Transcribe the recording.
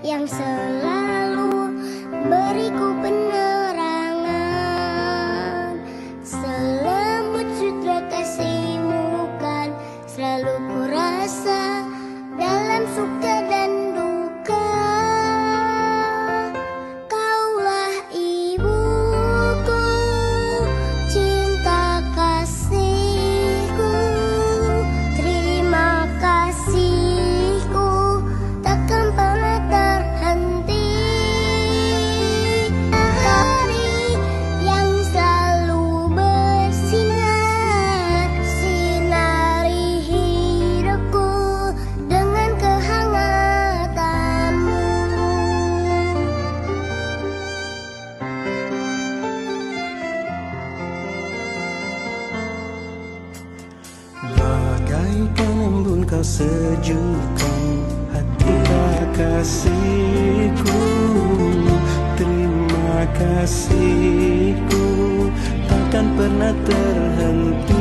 yang selalu beriku penerangan. Selembut sutra kasihmu kan selalu ku Bagaikan embun kau sejukkan hati kasihku Terima kasihku. Takkan pernah terhenti